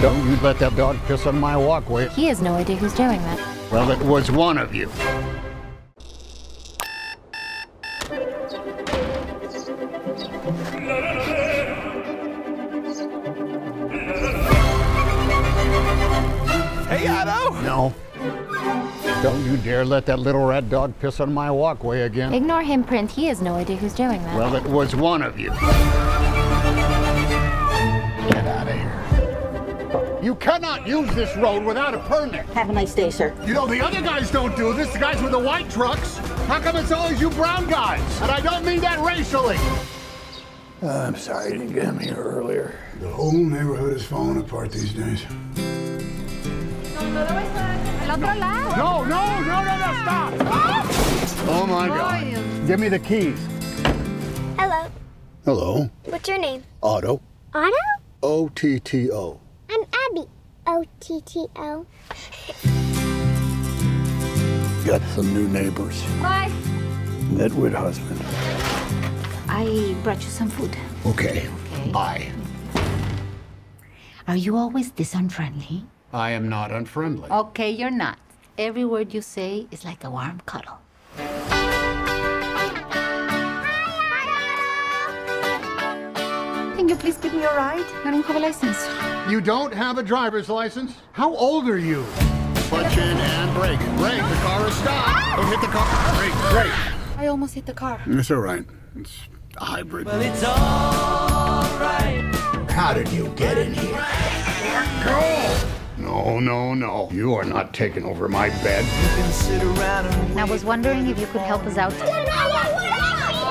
Don't you let that dog piss on my walkway. He has no idea who's doing that. Well, it was one of you. Hey, Otto! No. Don't you dare let that little rat dog piss on my walkway again. Ignore him, Print. He has no idea who's doing that. Well, it was one of you. You cannot use this road without a permit. Have a nice day, sir. You know, the other guys don't do this, the guys with the white trucks. How come it's always you brown guys? And I don't mean that racially. Uh, I'm sorry I didn't get him here earlier. The whole neighborhood is falling apart these days. No, no, no, no, no, no, stop! Oh my God. Give me the keys. Hello. Hello, What's your name? Otto. Otto? O O T T O. Got some new neighbors. Bye. Nitwit husband. I brought you some food. Okay. Okay. Bye. Are you always this unfriendly? I am not unfriendly. Okay, you're not. Every word you say is like a warm cuddle. Can you please give me a ride? I don't have a license. You don't have a driver's license? How old are you? Clutch in and brake. Brake. The car is stopped. Ah! Don't hit the car. Brake. Brake. I almost hit the car. It's all right. It's a hybrid. It's alright. How did you get in here? No, no, no. You are not taking over my bed. can sit around and I was wondering if you could help us out.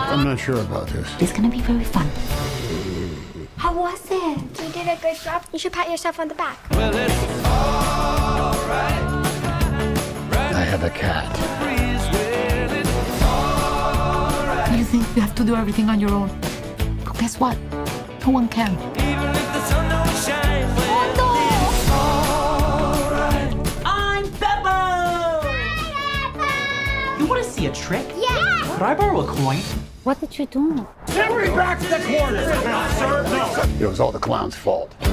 I'm not sure about this. It's gonna be very fun. How was it? You did a good job. You should pat yourself on the back. well, it's alright. I have a cat. Breeze, well, it's alright. You think you have to do everything on your own? But guess what? No one can. Even if the sun don't shine, well, it's oh, alright. I'm Beppo! You want to see a trick? Yeah. Could I borrow a coin? What did you do? It was all the clown's fault.